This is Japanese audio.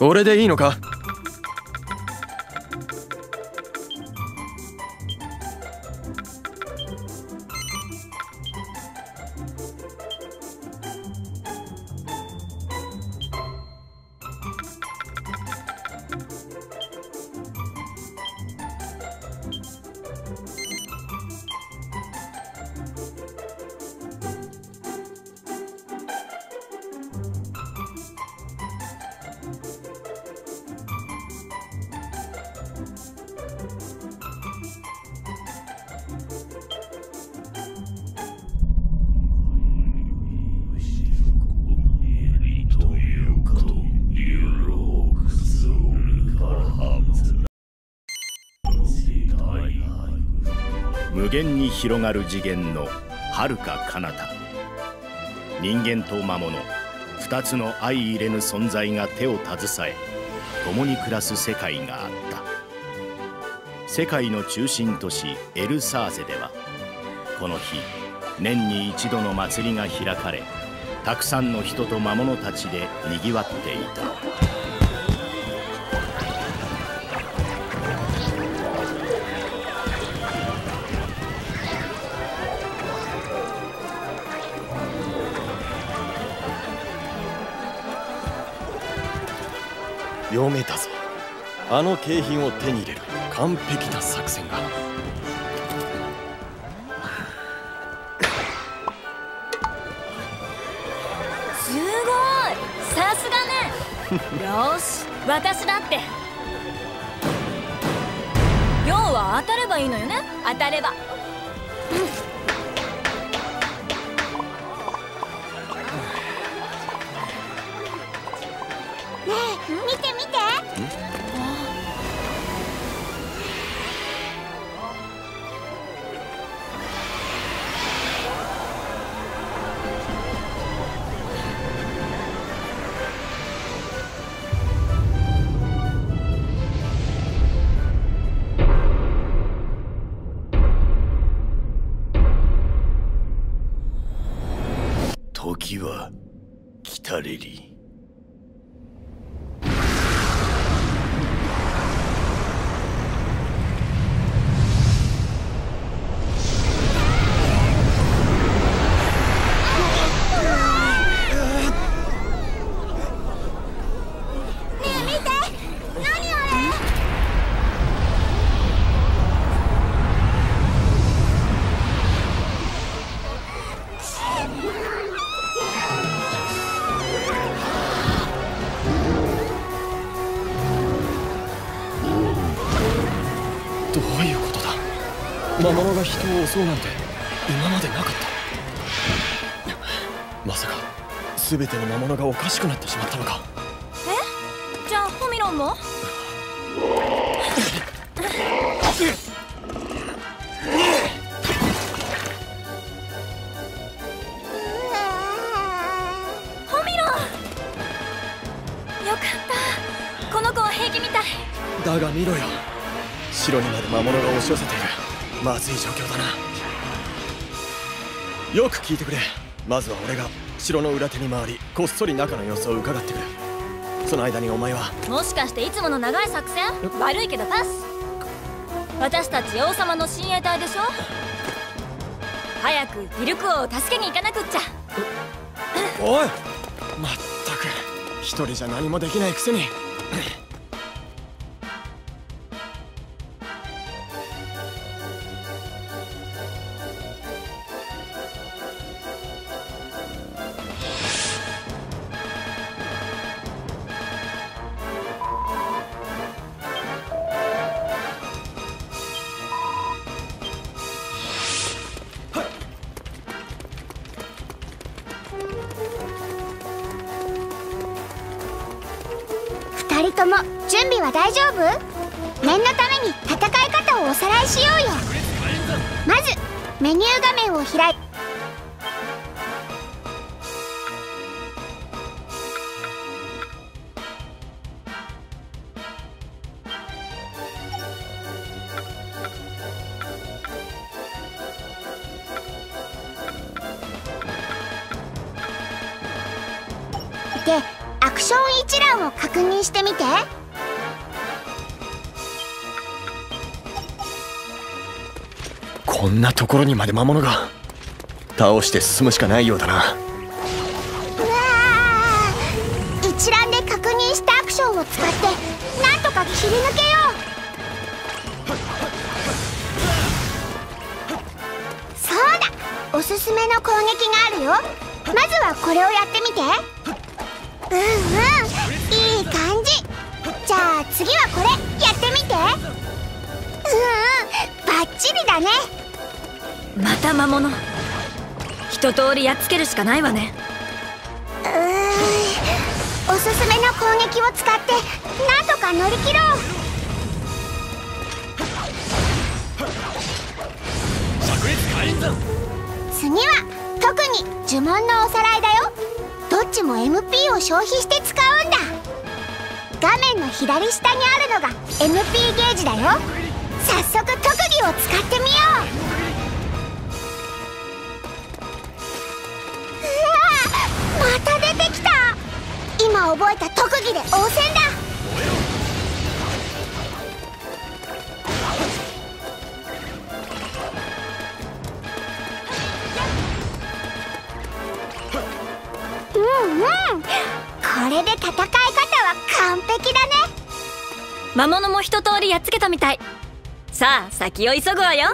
俺でいいのか？無限に広がる次元の遥か彼方。人間と魔物。二つの相入れぬ存在が手を携え共に暮らす世界があった。世界の中心都市エルサーゼではこの日年に一度の祭りが開かれたくさんの人と魔物たちでにぎわっていた。読めたぞ。あの景品を手に入れる。完璧な作戦が。すごい！さすがね！よし私だって。要は当たればいいのよね？当たれば。うんれり。魔物が人を襲うなんて今までなかった。まさか全ての魔物がおかしくなってしまったのか。え？じゃあホミロンも？ホミロン！よかった。この子は平気みたい。だが見ろよ。城にまで魔物が押し寄せているまずい状況だな。よく聞いてくれ。まずは俺が城の裏手に回りこっそり中の様子を伺ってくる。その間にお前はもしかしていつもの長い作戦？悪いけどパス？私たち王様の親衛隊でしょ？早くディルク王を助けに行かなくっちゃ。おい！まったく。一人じゃ何もできないくせに2人とも準備は大丈夫？念のために戦い方をおさらいしようよ。まずメニュー画面を開い。て一覧を確認してみて。こんなところにまで魔物が。倒して進むしかないようだな。うわー一覧で確認したアクションを使ってなんとか切り抜けよう。そうだおすすめの攻撃があるよ。まずはこれをやってみて。うんうん次はこれやってみて。うんうんバッチリだね。また魔物。一通りやっつけるしかないわね。うーんおすすめの攻撃を使ってなんとか乗り切ろう。次は特に呪文のおさらいだよ。どっちも MP を消費して使うんだ画面の左下にあるのが MP ゲージだよ。早速特技を使ってみよう。うわまた出てきた。今覚えた特技で応戦だ。うんうん。これで戦い方完璧だね。魔物も一通りやっつけたみたい。さあ先を急ぐわよ。